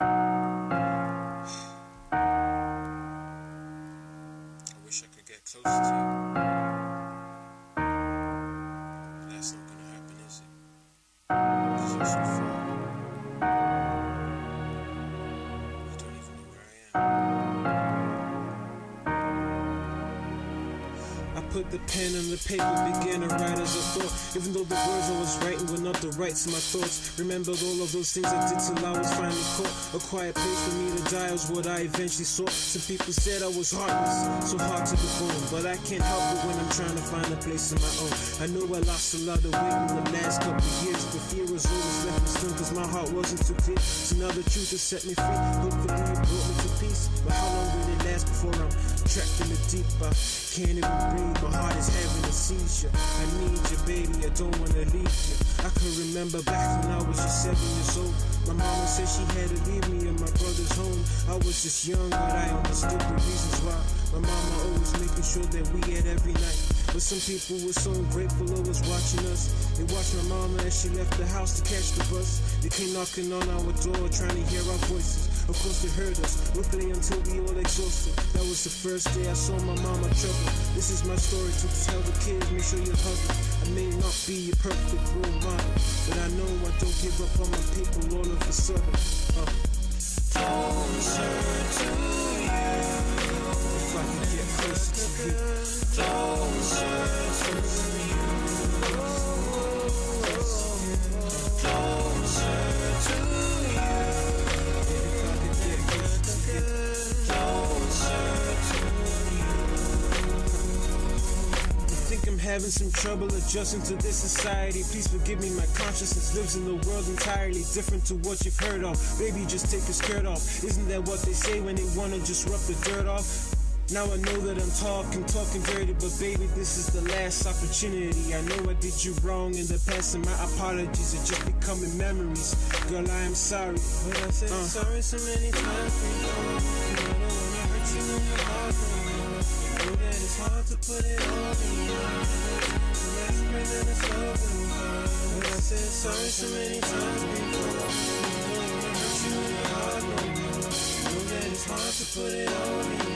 I wish I could get closer to you. Put the pen on the paper, began to write as I thought. Even though the words I was writing were not the rights of my thoughts. Remembered all of those things I did till I was finally caught. A quiet place for me to die was what I eventually sought. Some people said I was heartless, so hard to bone. But I can't help it when I'm trying to find a place of my own. I know I lost a lot of weight in the last couple of years. But fear was always left me still, cause my heart wasn't too clear. So now the truth has set me free. Hopefully it brought me to peace. But how long will it last before I'm trapped in the deep? I can't even breathe, my heart is having a seizure. I need you, baby, I don't wanna leave you. I can remember back when I was just seven years old. My mama said she had to leave me in my. I was just young, but I understood the reasons why. My mama always making sure that we ate every night. But some people were so ungrateful, always watching us. They watched my mama as she left the house to catch the bus. They came knocking on our door, trying to hear our voices. Of course they heard us, play until we all exhausted. That was the first day I saw my mama trouble. This is my story to tell the kids, make sure you hug it. I may not be a perfect role model, but I know I don't give up on my people all of a sudden. Uh. Closer to you. Closer to you. Having some trouble adjusting to this society. Please forgive me, my consciousness lives in a world entirely different to what you've heard of. Baby, just take your skirt off. Isn't that what they say when they wanna just rub the dirt off? Now I know that I'm talking, talking dirty, but baby, this is the last opportunity. I know I did you wrong in the past, and my apologies are just becoming memories. Girl, I am sorry. But I said Uh. sorry so many times before. I don't wanna hurt you in your heart no more. Know that it's hard to put it all sorry so many times before. I hurt you more. Know that it's hard to put it all in